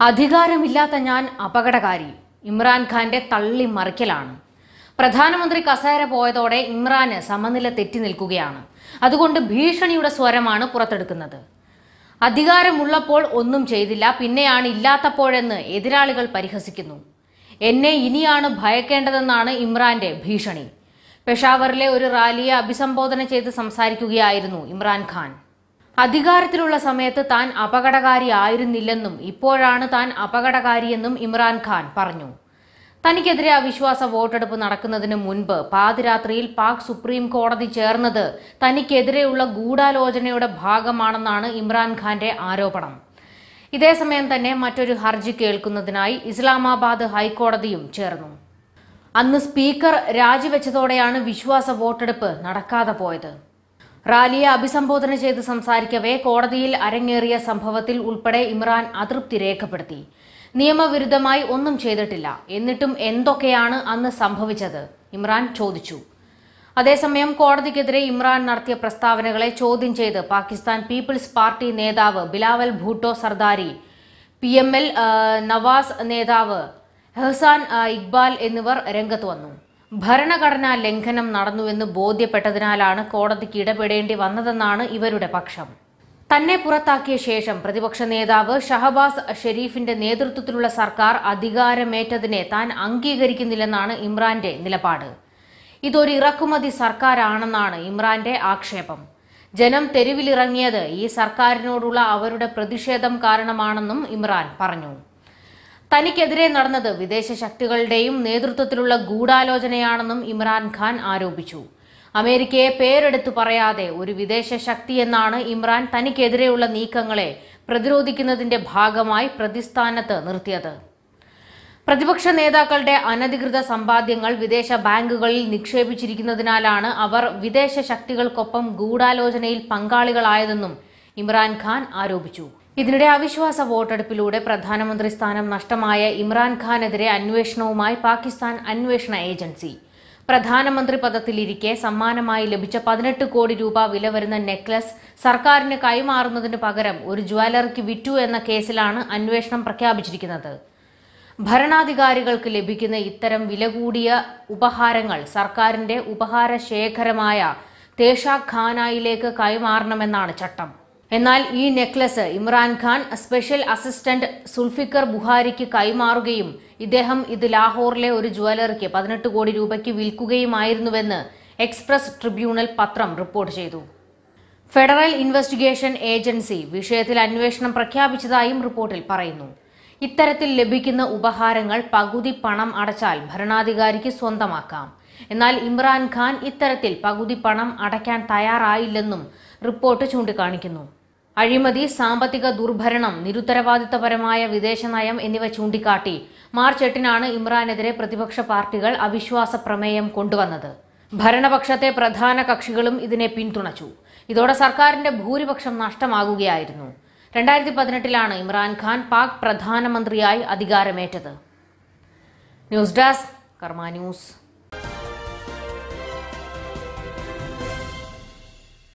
അധികാരമില്ലാത്ത ഞാൻ അപകടകാരി. ഇമ്രാൻഖാന്റെ തള്ളി മറിക്കലാണ്. പ്രധാനമന്ത്രി കസേര പോയതോടെ ഇമ്രാന് സമനില തെറ്റി നിൽക്കുകയാണ്. അതുകൊണ്ട് ഭീഷണിയുടെ സ്വരമാണ് പുറത്തെടുക്കുന്നത്. അധികാരമുള്ളപ്പോൾ ഒന്നും ചെയ്തില്ല പിന്നെയാണ് ഇല്ലാത്തപ്പോഴെന്ന് എതിരാളികൾ പരിഹസിക്കുന്നു. എന്നെ ഇനിയാണ് ഭയക്കേണ്ടതെന്നാണ് ഇമ്രാന്റെ ഭീഷണി. പെഷാവറിലെ ഒരു റാലിയെ അഭിസംബോധന ചെയ്ത് സംസാരിക്കുകയായിരുന്നു ഇമ്രാൻഖാൻ അധികാരത്തിലുള്ള സമയത്ത് താൻ അപകടകാരി ആയിരുന്നില്ലെന്നും ഇപ്പോഴാണ് താൻ അപകടകാരിയെന്നും ഇമ്രാൻഖാൻ പറഞ്ഞു. തനിക്കെതിരെ അവിശ്വാസ വോട്ടെടുപ്പ് നടക്കുന്നതിന് മുൻപ് പാതിരാത്രിയിൽ പാക് സുപ്രീം കോടതി ചേർന്നത് തനിക്കെതിരെയുള്ള ഗൂഢാലോചനയുടെ ഭാഗമാണെന്നാണ് ഇമ്രാൻഖാന്റെ ആരോപണം. ഇതേസമയം തന്നെ മറ്റൊരു ഹർജി കേൾക്കുന്നതിനായി ഇസ്ലാമാബാദ് ഹൈക്കോടതിയും ചേർന്നു. അന്ന് സ്പീക്കർ രാജിവെച്ചതോടെയാണ് വിശ്വാസ വോട്ടെടുപ്പ് നടക്കാതെ പോയത്. റാലിയെ അഭിസംബോധന ചെയ്ത് സംസാരിക്കവേ കോടതിയിൽ അരങ്ങേറിയ സംഭവത്തിൽ ഉൾപ്പെടെ ഇമ്രാൻ അതൃപ്തി രേഖപ്പെടുത്തി. നിയമവിരുദ്ധമായി ഒന്നും ചെയ്തിട്ടില്ല. എന്നിട്ടും എന്തൊക്കെയാണ് അന്ന് സംഭവിച്ചത്? ഇമ്രാൻ ചോദിച്ചു. അതേസമയം കോടതിക്കെതിരെ ഇമ്രാൻ നടത്തിയ പ്രസ്താവനകളെ ചോദ്യം ചെയ്ത് പാകിസ്ഥാൻ പീപ്പിൾസ് പാർട്ടി നേതാവ് Bilawal Bhutto Zardari P M L Nawaz നേതാവ് ഹസാൻ ആ, ഇക്ബാൽ എന്നിവർ രംഗത്ത് വന്നു. ഭരണഘടനാ ലംഘനം നടന്നുവെന്ന് ബോധ്യപ്പെട്ടതിനാലാണ് കോടതിക്ക് ഇടപെടേണ്ടി വന്നതെന്നാണ് ഇവരുടെ പക്ഷം. തന്നെ പുറത്താക്കിയ ശേഷം പ്രതിപക്ഷ നേതാവ് ഷഹബാസ് ഷെരീഫിന്റെ നേതൃത്വത്തിലുള്ള സർക്കാർ അധികാരമേറ്റതിനെ താൻ അംഗീകരിക്കുന്നില്ലെന്നാണ് ഇമ്രാന്റെ നിലപാട്. ഇതൊരു ഇറക്കുമതി സർക്കാരാണെന്നാണ് ഇമ്രാന്റെ ആക്ഷേപം. ജനം തെരുവിലിറങ്ങിയത് ഈ സർക്കാരിനോടുള്ള അവരുടെ പ്രതിഷേധം കാരണമാണെന്നും ഇമ്രാൻ പറഞ്ഞു. തനിക്കെതിരെ നടന്നത് വിദേശ ശക്തികളുടെയും നേതൃത്വത്തിലുള്ള ഗൂഢാലോചനയാണെന്നും ഇമ്രാൻഖാൻ ആരോപിച്ചു. അമേരിക്കയെ പേരെടുത്തു പറയാതെ ഒരു വിദേശ ശക്തി എന്നാണ് ഇമ്രാൻ തനിക്കെതിരെയുള്ള നീക്കങ്ങളെ പ്രതിരോധിക്കുന്നതിന്റെ ഭാഗമായി പ്രതിസ്ഥാനത്ത് നിർത്തിയത്. പ്രതിപക്ഷ നേതാക്കളുടെ അനധികൃത സമ്പാദ്യങ്ങൾ വിദേശ ബാങ്കുകളിൽ നിക്ഷേപിച്ചിരിക്കുന്നതിനാലാണ് അവർ വിദേശ ശക്തികൾക്കൊപ്പം ഗൂഢാലോചനയിൽ പങ്കാളികളായതെന്നും ഇമ്രാൻഖാൻ ആരോപിച്ചു. ഇതിനിടെ അവിശ്വാസ വോട്ടെടുപ്പിലൂടെ പ്രധാനമന്ത്രി സ്ഥാനം നഷ്ടമായ ഇമ്രാൻഖാനെതിരെ അന്വേഷണവുമായി പാകിസ്ഥാൻ അന്വേഷണ ഏജൻസി. പ്രധാനമന്ത്രി പദത്തിലിരിക്കെ സമ്മാനമായി ലഭിച്ച പതിനെട്ട് കോടി രൂപ വില വരുന്ന നെക്ലസ് സർക്കാരിന് കൈമാറുന്നതിന് പകരം ഒരു ജ്വല്ലറിക്ക് വിറ്റു എന്ന കേസിലാണ് അന്വേഷണം പ്രഖ്യാപിച്ചിരിക്കുന്നത്. ഭരണാധികാരികൾക്ക് ലഭിക്കുന്ന ഇത്തരം വില കൂടിയ ഉപഹാരങ്ങൾ സർക്കാരിന്റെ ഉപഹാര ശേഖരമായ തേഷാഖാനായിലേക്ക് കൈമാറണമെന്നാണ് ചട്ടം. എന്നാൽ ഈ necklace Imran Khan special assistant Zulfikar ബുഹാരിക്ക് കൈമാറുകയും ഇദ്ദേഹം ഇത് ലാഹോറിലെ ഒരു ജ്വല്ലറിക്ക് പതിനെട്ട് കോടി രൂപയ്ക്ക് വിൽക്കുകയുമായിരുന്നുവെന്ന് എക്സ്പ്രസ് ട്രിബ്യൂണൽ പത്രം റിപ്പോർട്ട് ചെയ്തു. ഫെഡറൽ ഇൻവെസ്റ്റിഗേഷൻ ഏജൻസി വിഷയത്തിൽ അന്വേഷണം പ്രഖ്യാപിച്ചതായും റിപ്പോർട്ടിൽ പറയുന്നു. ഇത്തരത്തിൽ ലഭിക്കുന്ന ഉപഹാരങ്ങൾ പകുതി പണം അടച്ചാൽ ഭരണാധികാരിക്ക് സ്വന്തമാക്കാം. എന്നാൽ ഇമ്രാൻഖാൻ ഇത്തരത്തിൽ പകുതി പണം അടയ്ക്കാൻ തയ്യാറായില്ലെന്നും റിപ്പോർട്ട് ചൂണ്ടിക്കാണിക്കുന്നു. അഴിമതി സാമ്പത്തിക ദുർഭരണം നിരുത്തരവാദിത്തപരമായ വിദേശ നയം എന്നിവ ചൂണ്ടിക്കാട്ടി മാർച്ച് എട്ടിനാണ് ഇമ്രാനെതിരെ പ്രതിപക്ഷ പാർട്ടികൾ അവിശ്വാസ പ്രമേയം കൊണ്ടുവന്നത്. ഭരണപക്ഷത്തെ പ്രധാന കക്ഷികളും ഇതിനെ പിന്തുണച്ചു. ഇതോടെ സർക്കാരിന്റെ ഭൂരിപക്ഷം നഷ്ടമാകുകയായിരുന്നു. രണ്ടായിരത്തി പതിനെട്ടിലാണ് ഇമ്രാൻഖാൻ പാക് പ്രധാനമന്ത്രിയായി അധികാരമേറ്റത്. ന്യൂസ് ഡെസ്ക് കർമ്മ ന്യൂസ്.